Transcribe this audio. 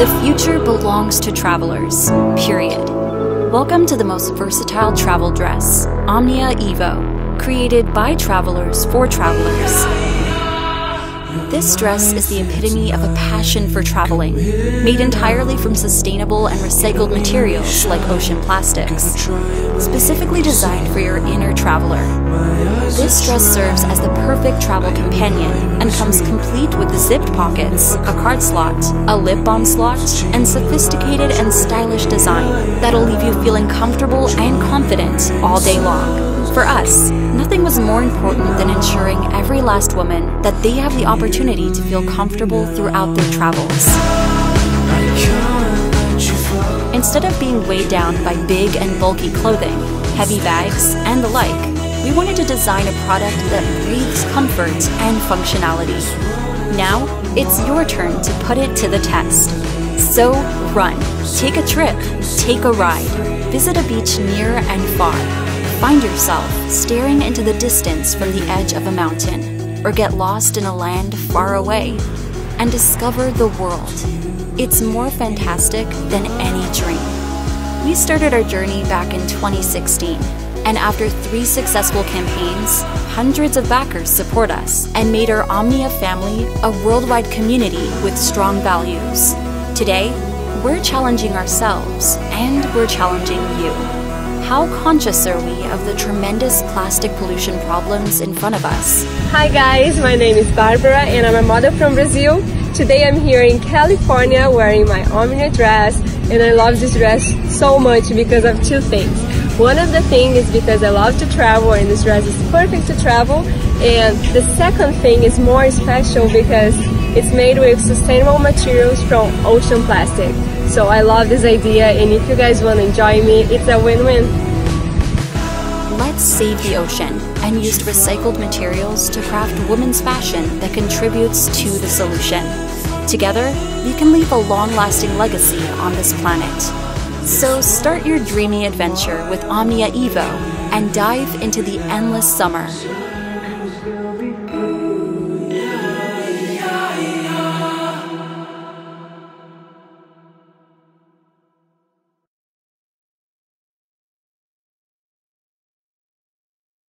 The future belongs to travelers, period. Welcome to the most versatile travel dress, Omnia Evo, created by travelers for travelers. This dress is the epitome of a passion for traveling, made entirely from sustainable and recycled materials like ocean plastics, specifically designed for your inner traveler. This dress serves as the perfect travel companion and comes complete with the zipped pockets, a card slot, a lip balm slot, and sophisticated and stylish design that'll leave you feeling comfortable and confident all day long. For us, nothing was more important than ensuring every last woman that they have the opportunity to feel comfortable throughout their travels. Instead of being weighed down by big and bulky clothing, heavy bags, and the like, we wanted to design a product that breathes comfort and functionality. Now, it's your turn to put it to the test. So, run, take a trip, take a ride, visit a beach near and far Find yourself staring into the distance from the edge of a mountain, or get lost in a land far away and discover the world. It's more fantastic than any dream. We started our journey back in 2016, and after three successful campaigns, hundreds of backers support us and made our Omnia family a worldwide community with strong values. Today, we're challenging ourselves and we're challenging you. How conscious are we of the tremendous plastic pollution problems in front of us? Hi guys, my name is Barbara and I'm a model from Brazil. Today I'm here in California wearing my Omnia dress and I love this dress so much because of two things. One of the things is because I love to travel and this dress is perfect to travel and the second thing is more special because it's made with sustainable materials from ocean plastic. So I love this idea and if you guys want to enjoy me, it's a win-win. Let's save the ocean and use recycled materials to craft women's fashion that contributes to the solution. Together, we can leave a long-lasting legacy on this planet. So start your dreamy adventure with Omnia Evo and dive into the endless summer